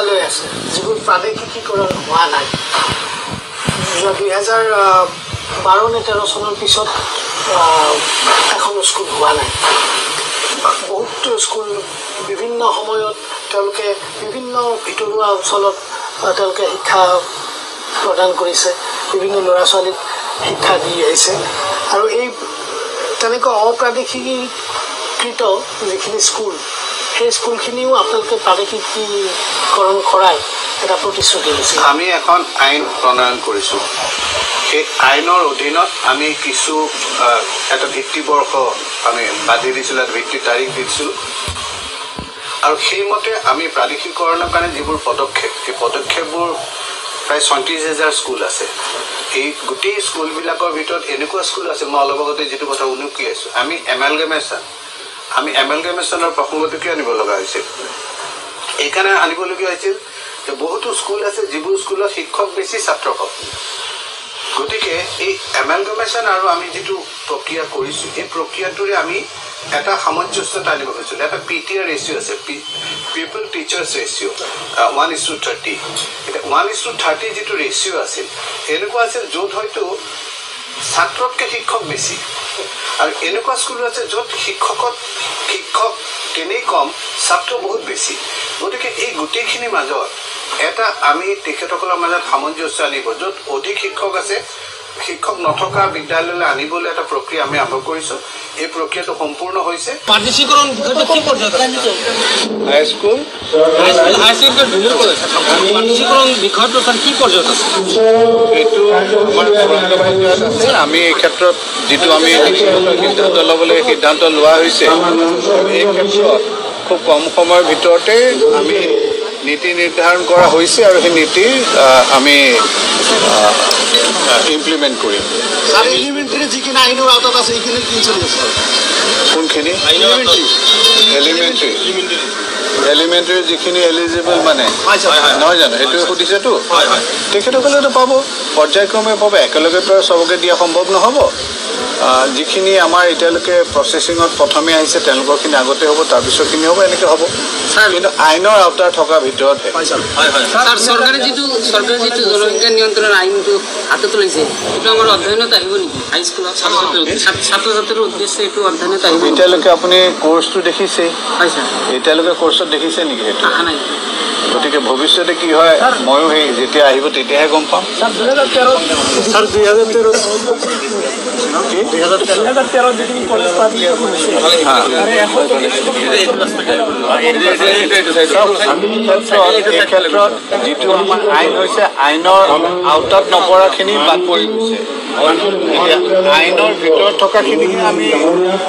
বিদ্যালয় আছে। যিবোৰ প্ৰাদেশিকীকৰণ হোৱা নাই। যোৱা দুহেজাৰ বাৰ নে তেৰ চনৰ পিছত এখন স্কুল হোৱা নাই। বহুত স্কুল বিভিন্ন সময়ত তেওঁলোকে বিভিন্ন ভিতৰুৱা অঞ্চলত তেওঁলোকে শিক্ষা প্ৰদান কৰিছে। বিভিন্ন ল'ৰা ছোৱালীক শিক্ষা দি আহিছে। আৰু এই তেনেকুৱা অপ্ৰাদেশিকীকৃত যিখিনি স্কুল সেই স্কুলখিনিও আপোনালোকে এটা প্ৰতিশ্ৰুতি দিছে। আমি এখন আইন প্ৰণয়ন কৰিছোঁ। সেই আইনৰ অধীনত আমি কিছু এটা ভিত্তিবৰ্ষ আমি বান্ধি দিছিলোঁ এটা ভিত্তি তাৰিখ দিছিলোঁ। আৰু সেইমতে আমি প্ৰাদেশিকৰণৰ কাৰণে যিবোৰ পদক্ষেপ সেই পদক্ষেপবোৰ প্ৰায় ছয়ত্ৰিছ হাজাৰ স্কুল আছে। এই গোটেই স্কুলবিলাকৰ ভিতৰত এনেকুৱা স্কুল আছে মই অলপ আগতে যিটো কথা উনুকি আছোঁ। আমি এমেলগেমেশ্যন আমি এমেলগেমেশ্যনৰ প্ৰসংগটোকে আনিব লগা হৈছিল এইকাৰণে আনিবলগীয়া হৈছিল যে বহুতো স্কুল আছে যিবোৰ স্কুলত শিক্ষক বেছি ছাত্ৰ কম গতিকে এই এমেলগমেশ্যন আৰু আমি যিটো প্ৰক্ৰিয়া কৰিছোঁ এই প্ৰক্ৰিয়াটোৰে আমি এটা সামঞ্জস্যতা আনিব খুজিছিলোঁ। এটা পি টি আৰ ৰেচিঅ' আছে people teachers ratio' one is to thirty এতিয়া ওৱান ইজ টু থাৰ্টি যিটো ৰেচিঅ' আছিল এনেকুৱা আছিল য'ত হয়তো ছাত্ৰতকৈ শিক্ষক বেছি। আৰু এনেকুৱা স্কুলো আছে য'ত শিক্ষকত শিক্ষক তেনেই কম ছাত্ৰ বহুত বেছি। গতিকে এই গোটেইখিনিৰ মাজত এটা আমি তেখেতসকলৰ মাজত সামঞ্জস্য আনিব য'ত অধিক শিক্ষক আছে শিক্ষক নথকা বিদ্যালয়লৈ আনিবলৈ এটা প্ৰক্ৰিয়া আমি আৰম্ভ কৰিছোঁ। এই প্ৰক্ৰিয়াটো সম্পূৰ্ণ হৈছে। হাইস্কুল এইটো আমাৰ আমি এই ক্ষেত্ৰত যিটো আমি সিদ্ধান্ত ল'বলৈ সিদ্ধান্ত লোৱা হৈছে এই ক্ষেত্ৰত খুব কম সময়ৰ ভিতৰতে আমি নীতি নিৰ্ধাৰণ কৰা হৈছে আৰু সেই নীতি আমি ইমপ্লিমেণ্ট কৰিম। কোনখিনি? এলিমেণ্টেৰী এলিমেণ্টেৰী যিখিনি এলিজিবল মানে। নহয় জানো? সেইটোৱে সুধিছেতো তেখেতসকলেতো পাব। পৰ্যায়ক্ৰমে পাব। একেলগে প্ৰায় চবকে দিয়া সম্ভৱ নহ'ব। যিখিনি আমাৰ এতিয়ালৈকে প্ৰচেচিঙত প্ৰথমে আহিছে তেওঁলোকৰখিনি আগতে হ'ব তাৰপিছৰখিনি হ'ব এনেকৈ হ'ব। কিন্তু আইনৰ আওতাৰ থকাৰ ভিতৰতহে। স্যাৰ সৰকাৰে যেহেতু সৰকাৰে যেহেতু জনসংখ্যা নিয়ন্ত্ৰণ আইনটো হাতত লৈছে এইটো আমাৰ অধ্যয়নত আহিব নেকি? হাইস্কুলত ছাত্ৰ ছাত্ৰীৰ উদ্দেশ্যে এইটো অধ্যয়নত আহিব নেকি? এতিয়ালৈকে আপুনি কৰ্চটো দেখিছেই ছাৰ এতিয়ালৈকে কৰ্চত দেখিছে নেকি সেইটো? গতিকে ভৱিষ্যতে কি হয় ময়ো সেই যেতিয়া আহিব তেতিয়াহে গম পাম। ছাৰ যিটো আমাৰ আইন হৈছে আইনৰ আওতাত নপৰাখিনি বাদ পৰি গৈছে আইনৰ ভিতৰত থকাখিনিহে আমি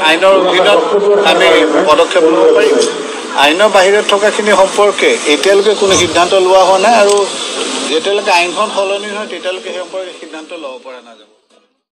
আইনৰ অধীনত আমি পদক্ষেপ ল'ব পাৰিম আইনৰ বাহিৰত থকাখিনি সম্পৰ্কে এতিয়ালৈকে কোনো সিদ্ধান্ত লোৱা হোৱা নাই আৰু যেতিয়ালৈকে আইনখন সলনি হয় তেতিয়ালৈকে সেই সম্পৰ্কে সিদ্ধান্ত ল'ব পৰা নাযাব